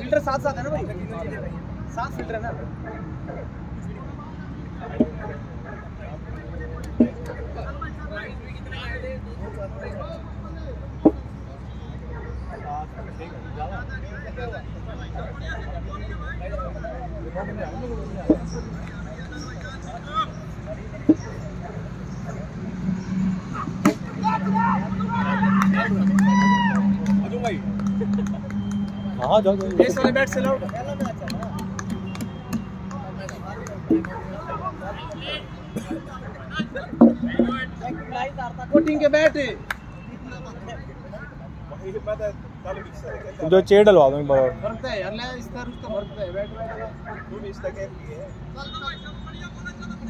Filter साथ साथ है ना भाई? सात फ़िल्टर है ना? हाँ जाओ? जाओ इस वाले बैट से लो कोटिंग के बैट जो चेयर डलवा दो एक बार इस तरह उसका है।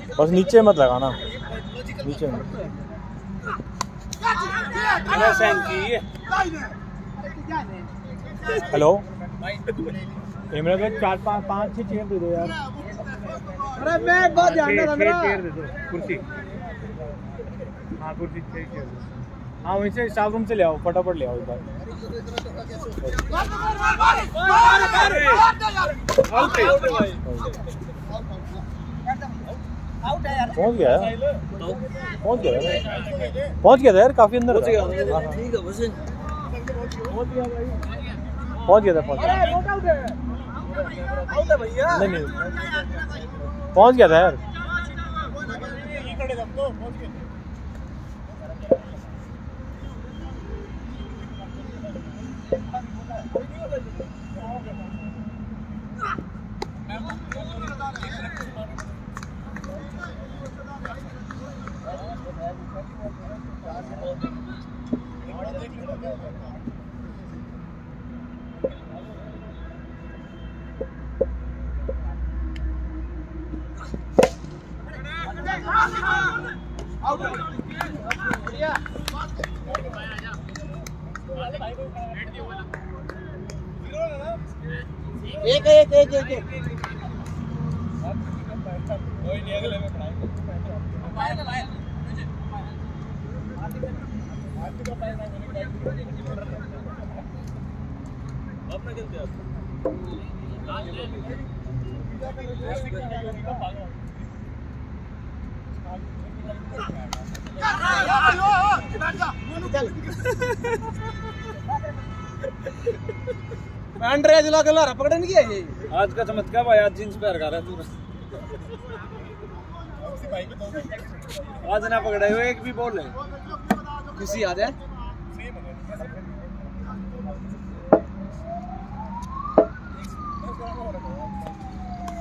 बैट बस नीचे मत लगाना। नीचे में हेलो इमरान भाई चार पाँच पाँच छः चेयर दे दो यार। अरे मैं बहुत ध्यान रहा दे दो कुर्सी। हाँ कुर्सी छः चेयर हाँ वहीं से स्टाफ रूम से ले आओ फटाफट ले आओ एक बार। पहुँच गया पहुँच गया पहुँच गया था यार काफ़ी अंदर था। हाँ, हाँ। पहुँच गया था पहुँच गया। नहीं नहीं। पहुँच गया था यार। एक एक एक एक एक के लारा पकड़न की है आज का चमत्कार भाई आज जींस पहन रहा है तू। आज ना पकड़े हुए एक भी बॉल है। खुशी आ जाए।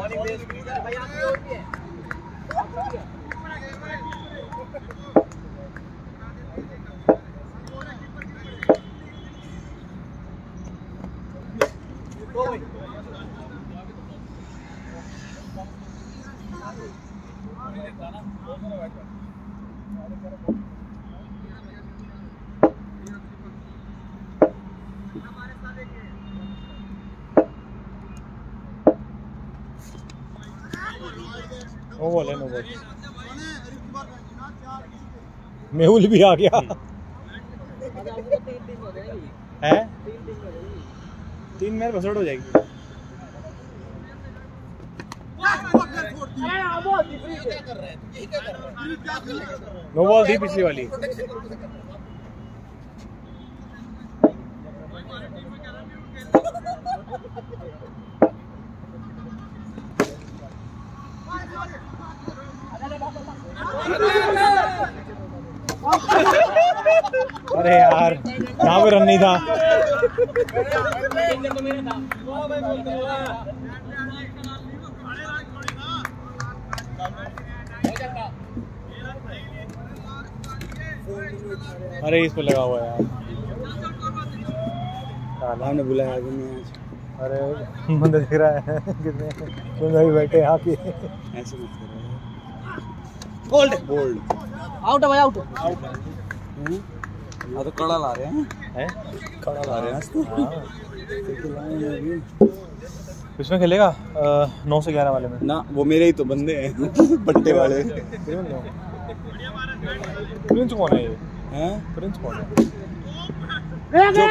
बहुत बेस भैया है चलो भी नो बॉल है नो बॉल मेहुल भी आ गया। है? तीन मेरे बसड़ हो जाएगी। नो बॉल थी पिछली वाली। अरे यार यहाँ पे रन नहीं था। अरे इस पे लगा हुआ है यार। है आपने बुलाया कि नहीं आज? अरे बंदे दिख रहा है। कितने बंदे भी बैठे यहाँ पे। ऐसे मत करो। गोल्ड बोल्ड आउट है भाई आउट हाँ तो कड़ा ला रहे हैं हैं कड़ा ला रहे हैं तो। किसमें खेलेगा नौ से ग्यारह वाले में ना वो मेरे ही तो बंदे हैं बट्टे वाले प्रिंस कौन है ये हैं प्रिंस कौन है जो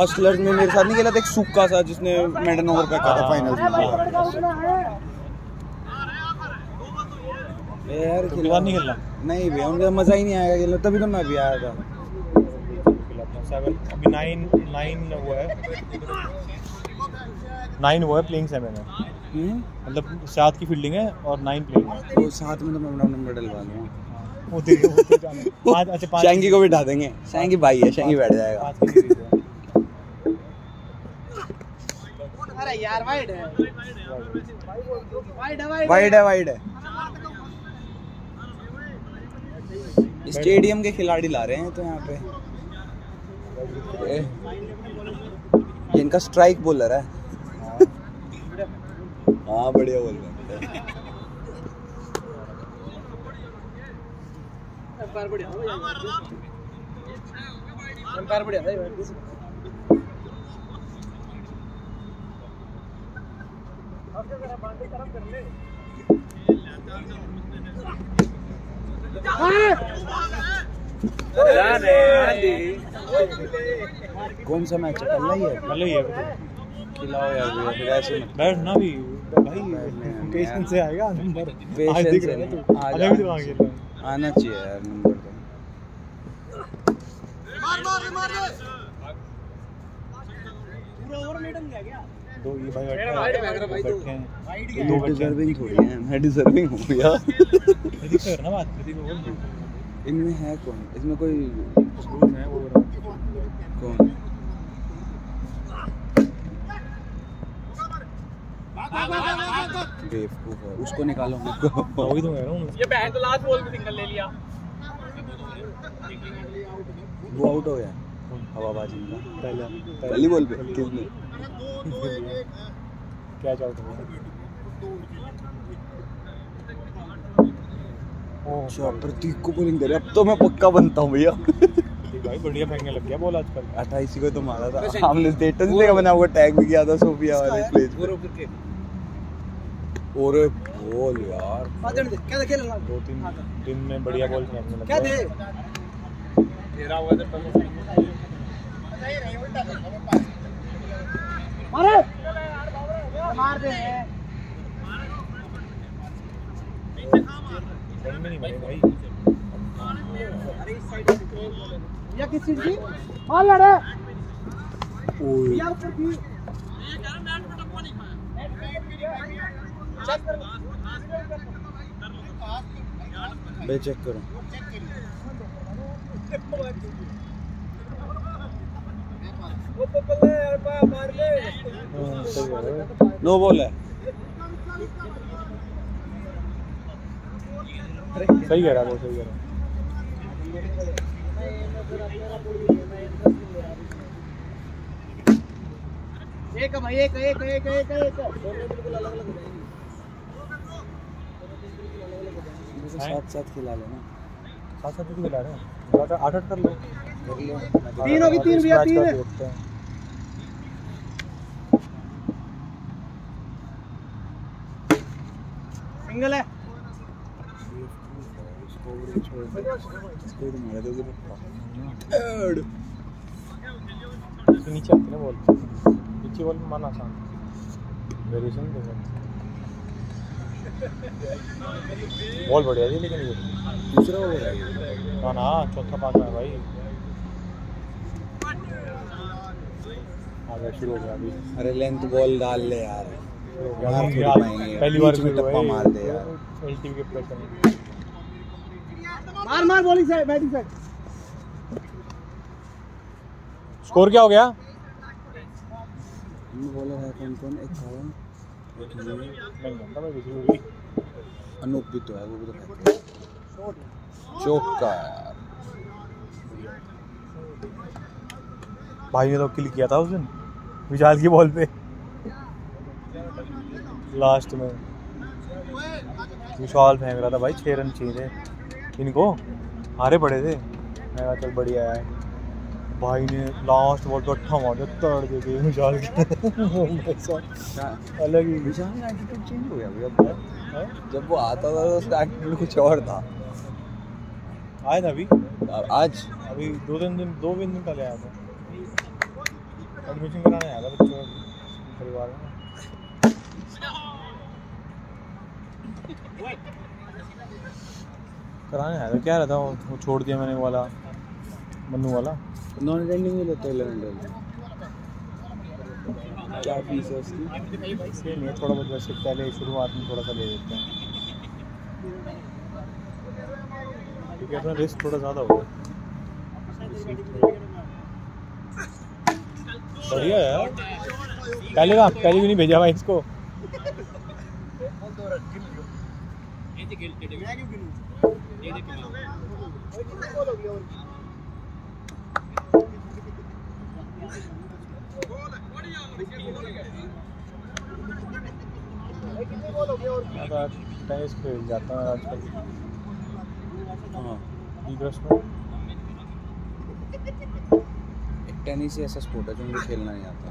हस्लर्स में मेरे साथ नहीं खेला था एक सूखा सा जिसने मेडन ओवर का था फाइनल में यार तो बार नहीं खेलना? नहीं भैया उनका मज़ा ही नहीं आएगा खेलने तभी तो मैं भी आया था। अभी नाइन नाइन हुआ है। नाइन हुआ है प्लेइंग सेवन है। हम्म? मतलब सात की फील्डिंग है और नाइन प्लेइंग है। तो साथ में तो मैं अपना नंबर डलवा दूँगा वो तेरी वो है। पाँच अच्छा पाँच शैंगी को बिठा देंगे। शैंगी भाई है शैंगी बैठ जाएगा। है। अरे यार वाइड है। वाइड है वाइड वाइड है वाइड है स्टेडियम के खिलाड़ी ला रहे हैं तो यहाँ पे। इनका स्ट्राइक बॉलर है। हाँ बढ़िया बोल रहे हैं। बढ़िया था कौन सा मैच है? पहला ही है। है। खिलाओ यार फिर ऐसे मत। बैठ ना भी। भाई पेशेंस से आएगा नंबर। आज दिख से रहा है। तू आज- भी तो वहाँ खेल आना चाहिए यार नंबर तो। दो ये भाई बैठे वाइड हैं में अगर भाई तो- बैठे हैं। वाइड दो डिजर्विंग थोड़ी है मैं डिजर्विंग हूँ करना बात दो। इनमें है कौन? इसमें कोई है वो कौन? बेवकूफ़ है। उसको निकालो उसको वही तो कह रहा हूँ। ये बहन तो लास्ट बॉल सिंगल ले लिया। वो आउट हो गया। हवाबाजी का। पहले पहली बॉल पे? किसने? क्या हो? ओह अच्छा प्रतीक को बोलिंग दे रहे अब तो मैं पक्का बनता हूँ भैया। भाई बढ़िया फेंकने लग गया बॉल आजकल। अट्ठाईस को तो मारा था। हमने स्टेटस देखा मैंने आपको टैग भी किया था सोफिया वाले प्लेज के। और बोल यार। दे क्या दे खेलना दो तीन दिन में बढ़िया बॉल फेंकने लग क्या दे तेरा हुआ था मारे। मार दे। या किस चीज़ की? मार लड़े। या ऊपर की? चेक कर बे चेक करो। नो बॉल है। सही कह रहा है वो सही कह रहा है। एक भाई एक एक एक एक एक साथ साथ खिला लेना। साथ साथ खिला रहे हैं। आठ आठ कर लो। तीन होगी, तीन भैया, तीन है। सिंगल है। तो पक्का इसके नीचे आती ना बॉल। नीचे बॉल मारना आसान वेरिएशन देखो बॉल बढ़िया थी लेकिन ये दूसरा ओवर है। ना ना चौथा पास है भाई आ गया शुरू हो गया अभी। अरे लेंथ बॉल डाल ले यार। हो गया। मार थोड़ी पाएँगे। पहली बार में टप्पा मार दे यार। एलटीवी के प्रेशर में। मार मार bowling side batting side score क्या हो गया? बॉलर है कौन कौन? एक कौन अनूप भी तो है वो भी तो कहते हैं। चौका यार। भाई ने तो किल किया था उस दिन। विशाल की बॉल पे। लास्ट में। विशाल फेंक रहा था भाई छह रन चाहिए थे। इनको? हारे पड़े थे। मैं कहा चल बढ़िया है। भाई ने लास्ट बॉल पे अट्ठा मार दिया तड़ दे के विशाल के। अलग ही। विशाल का एटीट्यूड चेंज हो गया भैया जब वो आता था तो उसका एटीट्यूड कुछ और था। आया था अभी? आज? अभी दो तीन दिन दो तीन दिन पहले आया था। एडमिशन कराने आया था बच्चों परिवार में। कराने आया था क्या रहता वो वो छोड़ दिया मैंने वाला मन्नू वाला। नॉन अटेंडिंग में लेते हैं क्या फ़ीस है उसकी? है थोड़ा बहुत वैसे पहले शुरुआत में थोड़ा सा ले लेते हैं। क्योंकि अपना रिस्क थोड़ा ज़्यादा होगा बढ़िया है यार। पहले का पहले भी नहीं भेजा भाई इसको। तो टेनिस खेल जाता हूँ आजकल हाँ दिग्रस में एक टेनिस ही ऐसा स्पोर्ट है जो मुझे खेलना नहीं आता।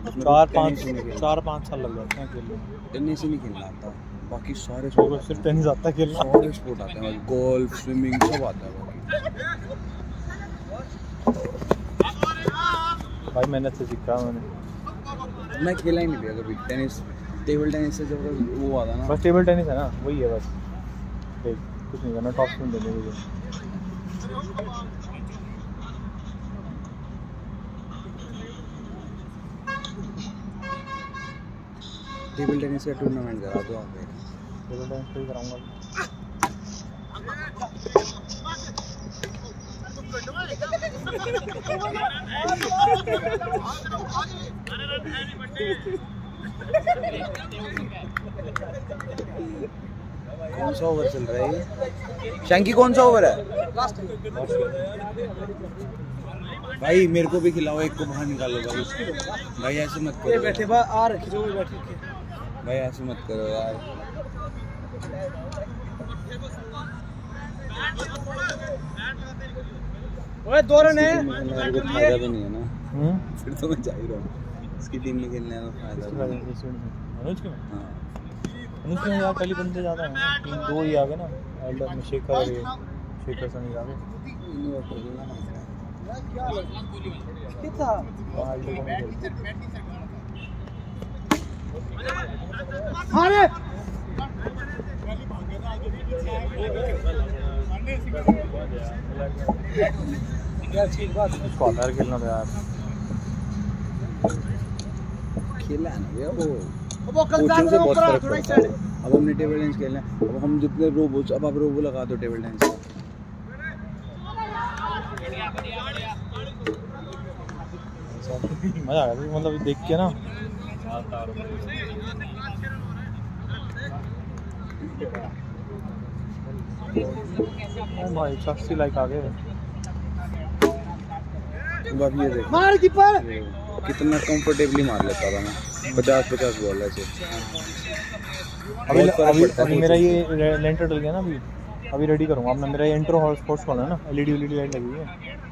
तो चार पाँच ही। चार पाँच साल लग जाते हैं खेलने। टेनिस ही नहीं खेलना आता। बाकी सारे स्पोर्ट सिर्फ़ टेनिस आता है खेलना। सारे स्पोर्ट आते हैं। गोल्फ स्विमिंग सब आता है बाकी। भाई मेहनत से सीखा मैंने। मैं खेला ही नहीं भैया कभी। टेनिस टेबल टेनिस से जब वो आता ना। बस टेबल टेनिस है ना वही है बस। देख कुछ नहीं करना टॉप स्पिन देने मुझे टेबल टेनिस का टूर्नामेंट करा दो आप टेबल टेनिस ही कराऊँगा। कौन सा ओवर चल रहा है शंकी कौन सा ओवर है? भाई मेरे को भी खिलाओ एक को बाहर निकालो भाई। भाई ऐसे मत करो। बैठे बा आ रखे जो भी बैठे। भाई ऐसे मत करो यार। ओए दो रन है। फ़ायदा भी नहीं है ना। हम्म? फिर तो मैं जा ही रहा हूँ। इसकी टीम में खेलने का फ़ायदा है? अनुज के में। हाँ। अनुज के यार पहले बंदे ज़्यादा हैं? तीन दो ही आ गए ना। एल्डर में शेखर और ये शेखर सनी आ गए। इन्हीं को खेलना है। कितना वहाँ एल्डर को नहीं खेलते अरे! है खेलना यार। खेला ना भैया वो। अब वो कल कोचिंग से बहुत ऊपर फ़र्क थोड़ा पड़ता साइड है। अब हमने टेबल टेनिस खेलना है। अब हम जितने रोबो अब आप रोबो लगा दो टेबल टेनिस मज़ा आ गया मतलब देख के ना। ओ भाई शख्सी लाइक आ गए अब ये देखो। मार कीपर! कितना कंफर्टेबली मार लेता था मैं। पचास पचास बॉल ऐसे अभी अभी अभी मेरा ये लेंटर डल गया ना अभी। अभी रेडी करूँगा। अपना मेरा ये इंट्रो हॉल स्पोर्ट्स खोलना है ना एलईडी एलईडी लाइट लगी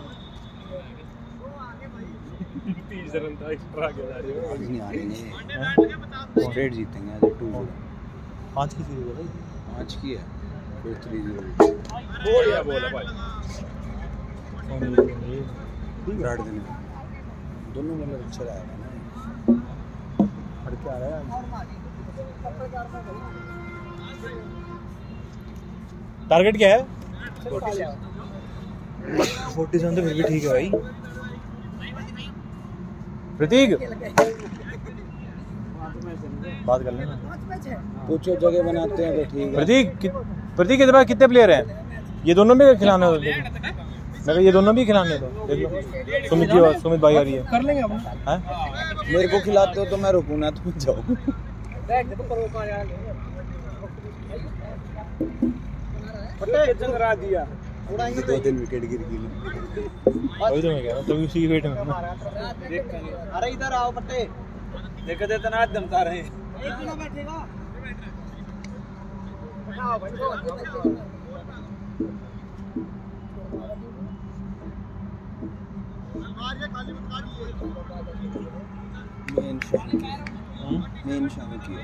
लीग थी भाई आज नहीं आ रही हैं? स्ट्रेट जीतेंगे आज टू ज़ीरो पाँच की सीरीज़ है भाई पाँच की है फिर थ्री ज़ीरो विराट कोहली दोनों मतलब अच्छा रहा है ना हट के आ रहा है टारगेट क्या है फोर्टी सेवन तो फिर भी ठीक है भाई प्रतीक। बात कर लेना। पूछो जगह बनाते हैं तो ठीक है। प्रतीक प्रतीक के बार कितने प्लेयर हैं? ये दोनों भी खिलाने हो मैं ये दोनों भी खिलाने दो। देख लो। सुमित जी और सुमित भाई आ रही है। कर लेंगे हम हाँ? मेरे को खिलाते हो तो मैं रुकू ना तुम जाओ। दिया। दो तीन विकेट गिर गई। और तो मैं कह रहा तभी उसी वेट में अरे इधर आओ पट्टे। देखो तो देते ना दमता रहे। एक किलो बैठेगा बैठाओ भाई मेन शामिल मेन शामिल किया।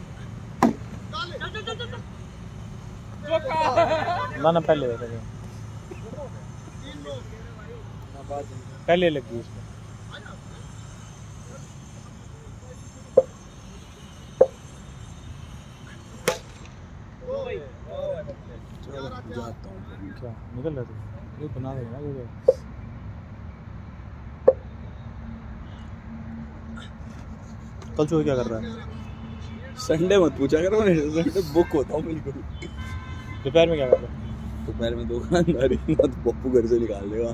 ना ना, पहले पहले। पहले लगी उसको क्या? निकल रहा था ये बना देगा ना, ये कल चूहे क्या कर रहा है? संडे मत पूछा करो मेरे संडे बुक होता हूँ बिल्कुल। दोपहर में क्या करते हो? दोपहर में दुकानदारी मत पप्पू घर से निकाल देगा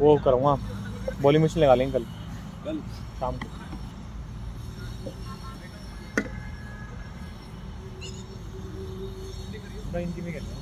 वो करूँगा बॉलिंग मशीन लगा लेंगे कल। कल। शाम को। इनकी में करना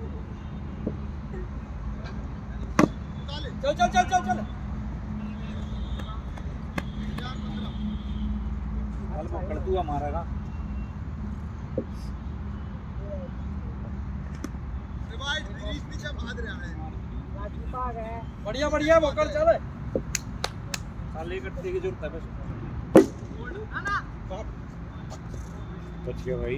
चल चल चल चल चल। बढ़िया बढ़िया बोकर चल। खाली कटने की ज़रूरत है बस। भाई।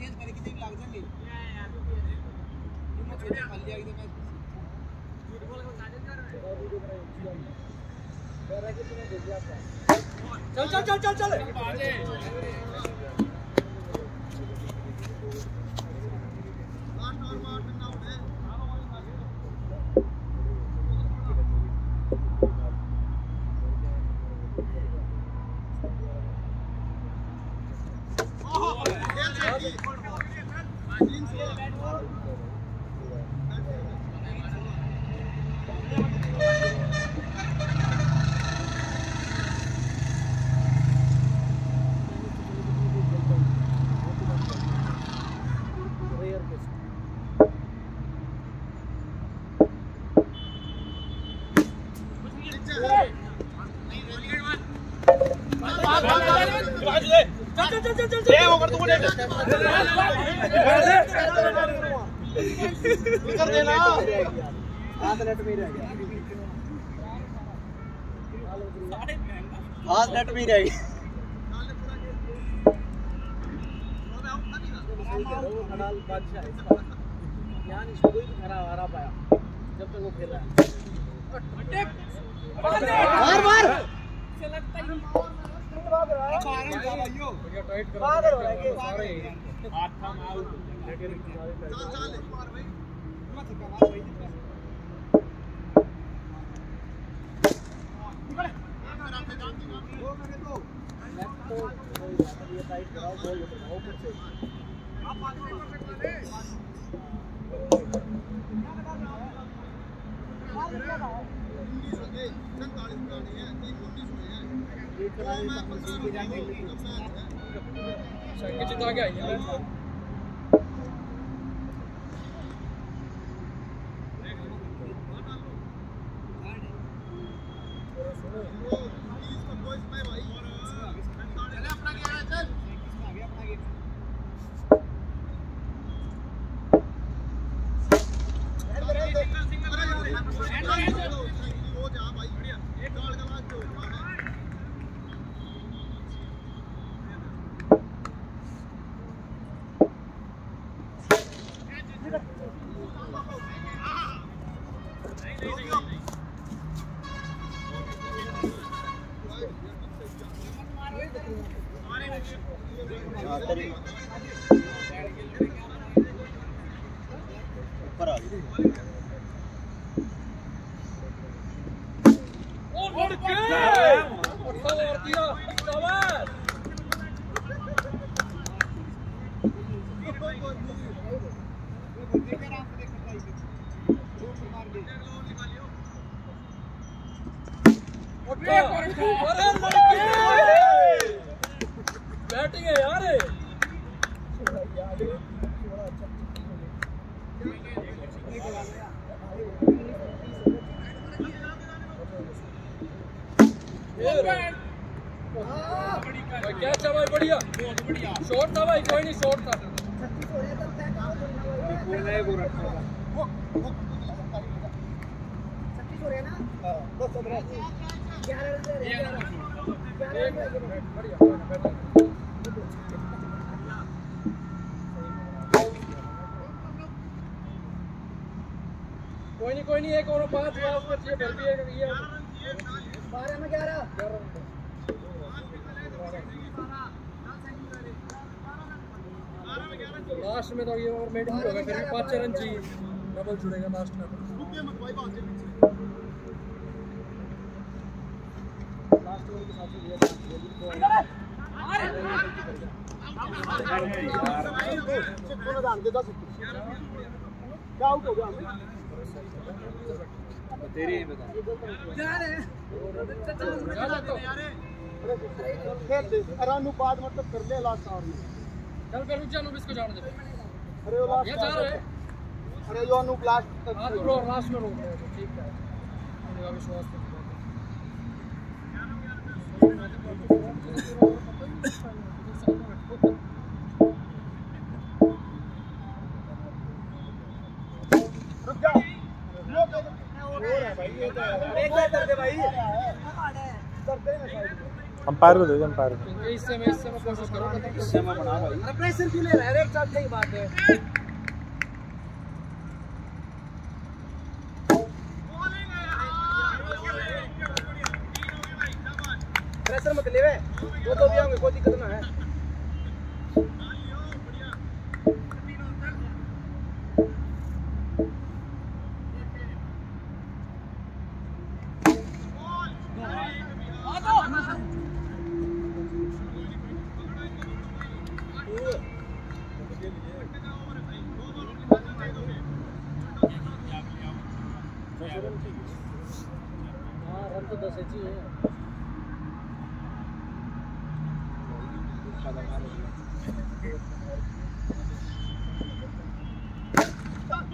तेज बरे किती लाग झाली मग छोटे खाल्ली एकदम चल चल चल चल चल। Thank. कर देना में रह गया हाथ नेट में ही रह गया। बादशाह है इसका। यहाँ नहीं, इसको कोई भी हरा पाया जब तक वो खेल रहा है मार मार। पागल हो रहा है ये। नेट तो कोई बात नहीं, ये टाइट कराओ बॉल उठाओ ऊपर से एक कराओ, एक मशीन की जाके बैटिंग है यार क्या था भाई बढ़िया शॉट था भाई कोई नहीं शॉट था कोई नहीं कोई नहीं एक और पाँच लास्ट पर बारह में ग्यारह। लास्ट में तो ये और मेडिकल होगा फिर भी पाँच रन चाहिए डबल जुड़ेगा लास्ट में लास्ट ओवर के साथ ही हो गया जा तो खेल दे रन बाद मतलब कर ले लास्ट ओवर में चल फिर रुक जा नुब इसको जाने दे। अरे वो ये जा रहे हैं। अरे जो अनूप लास्ट हाँ तो रो लास्ट में रोक ठीक है। मेरा विश्वास तो रुक जा और है भाई ये तो एक कर दे भाई। कर दे ना साइड अंपायर को दे दे अंपायर को इससे मैं इससे मैं कोशिश करूँगा इससे मैं बना भाई अरे प्रेशर क्यों ले रहा है एक साथ सही बात है प्रेशर मत ले वे वो तो भी होंगे कोई दिक्कत ना है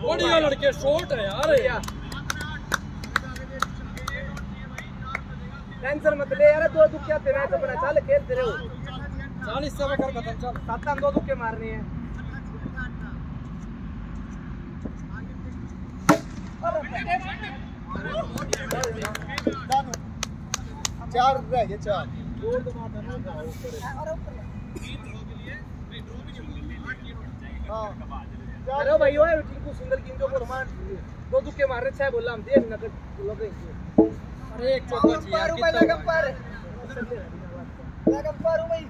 बढ़िया लड़के शॉट है यार टेंशन मत ले यार दो दुख क्या तेरा चल खेलते रहो चालीस से कर खत्म चल। सात दो तुक्के मारने हैं। चार रह गए चार। अरे भाई ओए टिंकू सिंगल किंग को रोमान दो तुक्के मार रहे छह बोला हम दे नकद लोगे अरे एक चौका चाहिए यार, कितना पर लगम पर। भाई।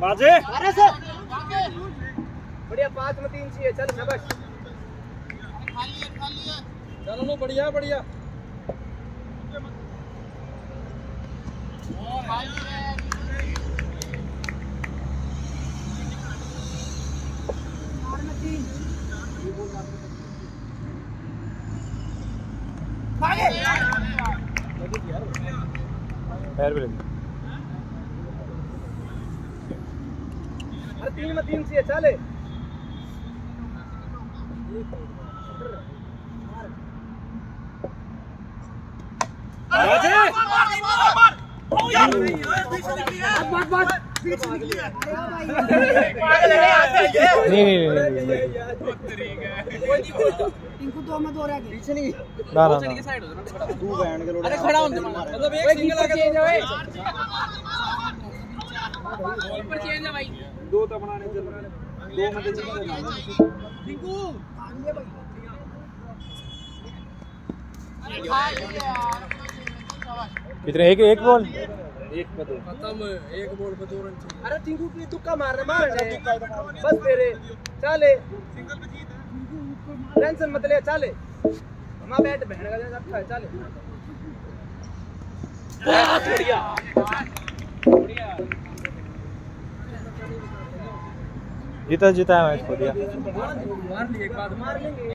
बाजे। अरे सर बढ़िया पाँच में तीन चाहिए। चल शाबाश चलो नो बढ़िया बढ़िया। पैर भी लगी अरे तीन में तीन चाहिए चले नहीं नहीं नहीं नहीं ना ना ना तू बैंड के अरे खड़ा हो मतलब एक सिंगल आगे चेंज है दो तो बनाने चल दो में तो कितने एक एक बॉल। एक पे दो। खत्म एक बॉल पे दो रन चाहिए अरे टिंकू की तुक्का मारने मारने बस तेरे। चले सिंगल पे जीत है। टेंशन मत ले चले हमारा बैट बहन का जैसा अच्छा है चले बढ़िया। जीता जीता है मैच को दिया।